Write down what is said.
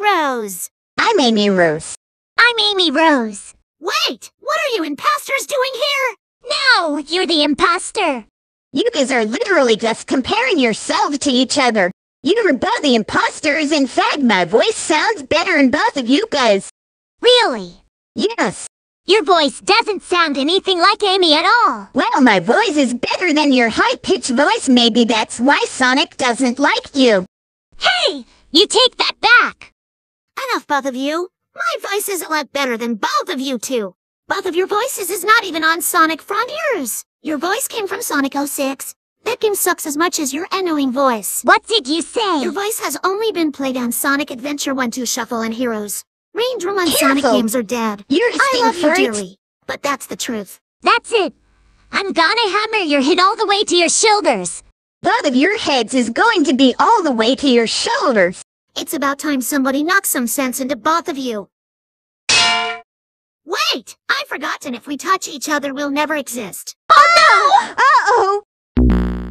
Rose. I'm Amy Rose. I'm Amy Rose. Wait, what are you imposters doing here? No, you're the imposter. You guys are literally just comparing yourselves to each other. You are both the imposters. In fact, my voice sounds better in both of you guys. Really? Yes. Your voice doesn't sound anything like Amy at all. Well, my voice is better than your high-pitched voice. Maybe that's why Sonic doesn't like you. Hey, you take that back. Enough, both of you. My voice is a lot better than both of you two. Both of your voices is not even on Sonic Frontiers. Your voice came from Sonic 06. That game sucks as much as your annoying voice. What did you say? Your voice has only been played on Sonic Adventure 1 2 Shuffle and Heroes. Range Room on Sonic games are dead. You're I love you dearly, but that's the truth. That's it. I'm gonna hammer your head all the way to your shoulders. Both of your heads is going to be all the way to your shoulders. It's about time somebody knocks some sense into both of you. Wait! I've forgotten if we touch each other, we'll never exist. Oh no! Uh-oh!